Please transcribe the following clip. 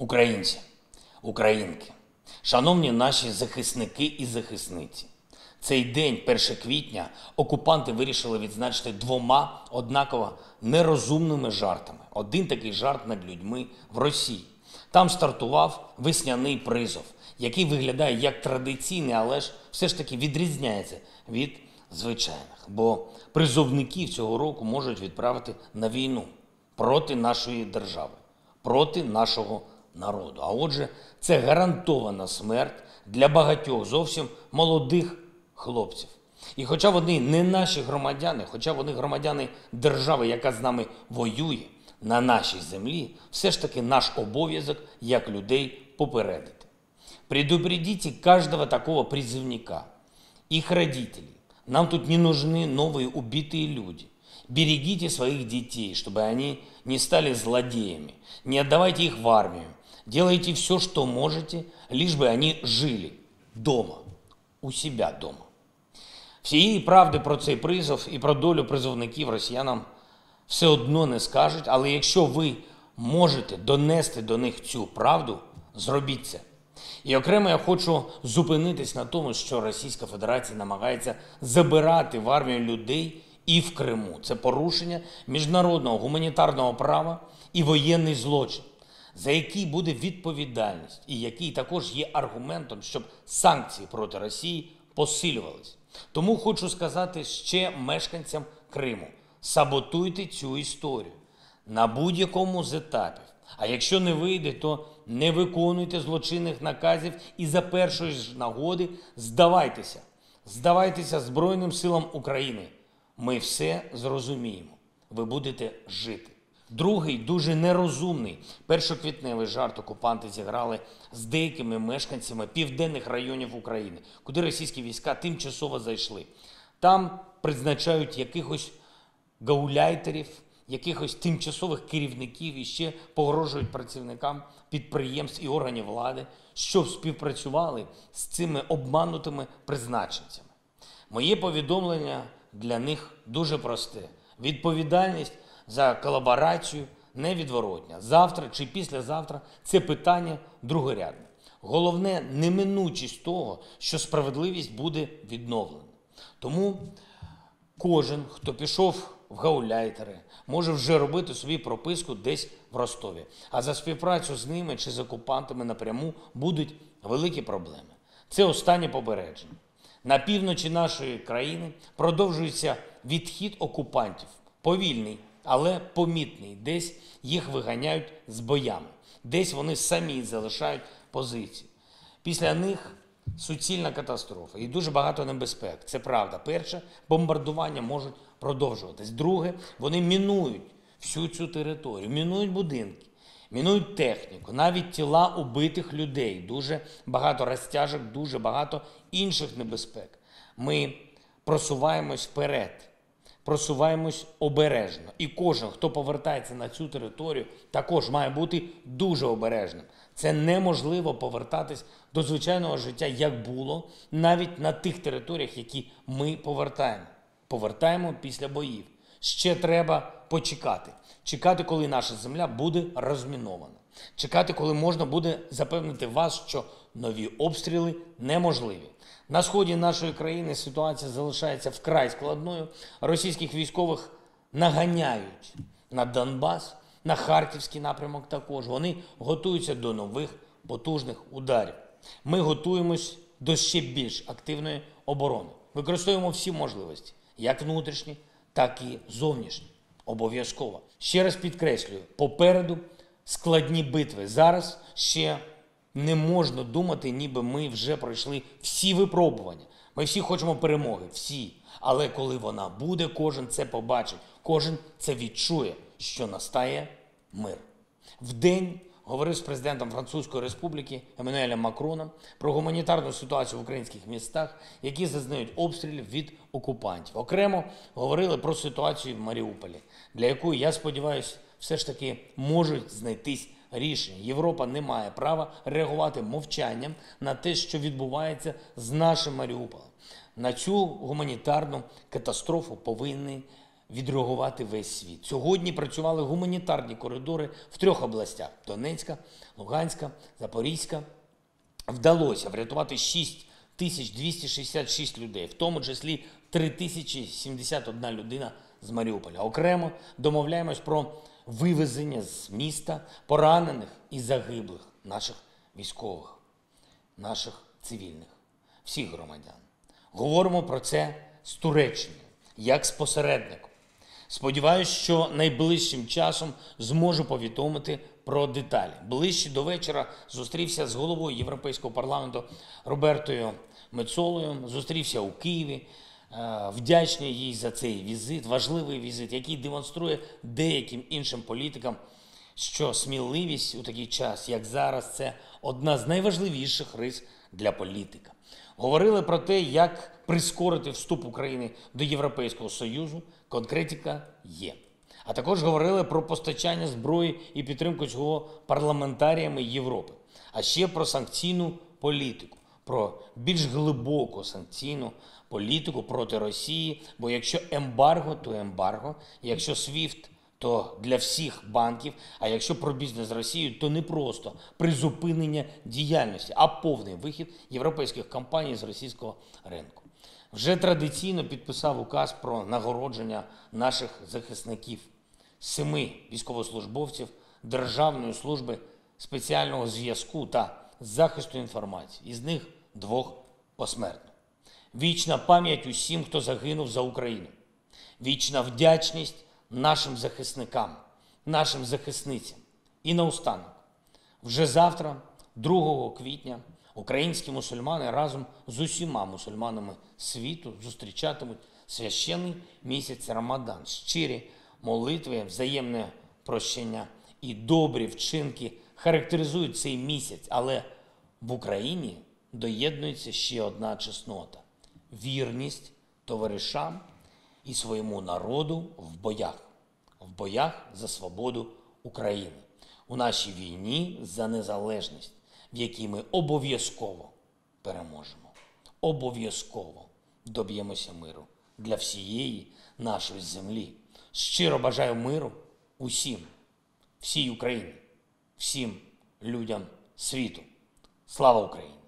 Українці, українки, шановні наші захисники і захисниці, цей день, 1 квітня, окупанти вирішили відзначити двома однаково нерозумними жартами. Один такий жарт над людьми в Росії. Там стартував весняний призов, який виглядає як традиційний, але ж все ж таки відрізняється від звичайних. Бо призовників цього року можуть відправити на війну проти нашої держави, проти нашого народу. А отже, це гарантована смерть для багатьох зовсім молодих хлопців. І хоча вони не наші громадяни, хоча вони громадяни держави, яка з нами воює на нашій землі, все ж таки наш обов'язок як людей попередити. Предупредите кожного такого призивника, їх родителі. Нам тут не нужны новые убитые люди. Берегите своих детей, чтобы они не стали злодеями. Не отдавайте их в армию, Делайте все, что можете, лишь бы они жили дома, у себя дома. Всієї правди про цей призов і про долю призовників росіянам все одно не скажуть, але якщо ви можете донести до них цю правду, зробіть це. І окремо я хочу зупинитись на тому, що Російська Федерація намагається забирати в армію людей і в Криму. Це порушення міжнародного гуманітарного права і воєнний злочин, за який буде відповідальність, і який також є аргументом, щоб санкції проти Росії посилювались. Тому хочу сказати ще мешканцям Криму: саботуйте цю історію на будь-якому з етапів. А якщо не вийде, то не виконуйте злочинних наказів і за першої ж нагоди здавайтеся. Здавайтеся Збройним силам України. Ми все зрозуміємо. Ви будете жити. Другий дуже нерозумний першоквітневий жарт окупанти зіграли з деякими мешканцями південних районів України, куди російські війська тимчасово зайшли. Там призначають якихось гауляйтерів, якихось тимчасових керівників і ще погрожують працівникам підприємств і органів влади, щоб співпрацювали з цими обманутими призначенцями. Моє повідомлення для них дуже просте: відповідальність за колаборацію невідворотня. Завтра чи післязавтра це питання другорядне. Головне неминучість того, що справедливість буде відновлена. Тому кожен, хто пішов в гауляйтери, може вже робити собі прописку десь в Ростові. А за співпрацю з ними чи з окупантами напряму будуть великі проблеми. Це останнє попередження. На півночі нашої країни продовжується відхід окупантів. Повільний, але помітний. Десь їх виганяють з боями, десь вони самі залишають позиції. Після них суцільна катастрофа і дуже багато небезпек. Це правда. Перше, бомбардування можуть продовжуватись. Друге, вони мінують всю цю територію, мінують будинки, мінують техніку, навіть тіла убитих людей. Дуже багато розтяжок, дуже багато інших небезпек. Ми просуваємось вперед. Просуваємось обережно, і кожен, хто повертається на цю територію, також має бути дуже обережним. Це неможливо повертатись до звичайного життя, як було, навіть на тих територіях, які ми повертаємо. Повертаємо після боїв. Ще треба почекати. Чекати, коли наша земля буде розмінована. Чекати, коли можна буде запевнити вас, що нові обстріли неможливі. На сході нашої країни ситуація залишається вкрай складною. Російських військових наганяють на Донбас, на Харківський напрямок також. Вони готуються до нових потужних ударів. Ми готуємось до ще більш активної оборони. Використовуємо всі можливості, як внутрішні, так і зовнішні. Обов'язково. Ще раз підкреслюю: попереду складні битви. Зараз ще не можна думати, ніби ми вже пройшли всі випробування. Ми всі хочемо перемоги, всі. Але коли вона буде, кожен це побачить, кожен це відчує, що настає мир. Вдень говорив з президентом Французької Республіки Еммануелем Макроном про гуманітарну ситуацію в українських містах, які зазнають обстрілів від окупантів. Окремо говорили про ситуацію в Маріуполі, для якої я сподіваюся, все ж таки можуть знайтись рішення. Європа не має права реагувати мовчанням на те, що відбувається з нашим Маріуполем. На цю гуманітарну катастрофу повинні відреагувати весь світ. Сьогодні працювали гуманітарні коридори в трьох областях: Донецька, Луганська, Запорізька. Вдалося врятувати 6 тисяч 266 людей, в тому числі 3 тисячі 71 людина з Маріуполя. Окремо домовляємось про вивезення з міста поранених і загиблих наших військових, наших цивільних, всіх громадян. Говоримо про це з Туреччиною, як з посередником. Сподіваюсь, що найближчим часом зможу повідомити про деталі. Ближче до вечора зустрівся з головою Європейського парламенту Робертою Мецолою. Зустрівся у Києві. Е, Вдячний їй за цей візит, важливий візит, який демонструє деяким іншим політикам, що сміливість у такий час, як зараз, це одна з найважливіших рис для політика. Говорили про те, як прискорити вступ України до Європейського Союзу. Конкретика є. А також говорили про постачання зброї і підтримку цього парламентаріями Європи. А ще про санкційну політику, про більш глибоку санкційну політику проти Росії. Бо якщо ембарго, то ембарго, якщо СВІФТ, то для всіх банків. А якщо про бізнес з Росією, то не просто призупинення діяльності, а повний вихід європейських компаній з російського ринку. Вже традиційно підписав указ про нагородження наших захисників, семи військовослужбовців Державної служби спеціального зв'язку та захисту інформації, із них двох посмертно. Вічна пам'ять усім, хто загинув за Україну. Вічна вдячність нашим захисникам, нашим захисницям. І наостанок, вже завтра, 2 квітня, українські мусульмани разом з усіма мусульманами світу зустрічатимуть священний місяць Рамадан, щирі молитви, взаємне прощення і добрі вчинки характеризують цей місяць, але в Україні доєднується ще одна чеснота вірність товаришам і своєму народу в боях, в боях за свободу України, у нашій війні за незалежність, в якій ми обов'язково переможемо. Обов'язково доб'ємося миру для всієї нашої землі. Щиро бажаю миру усім, всій Україні, всім людям світу. Слава Україні!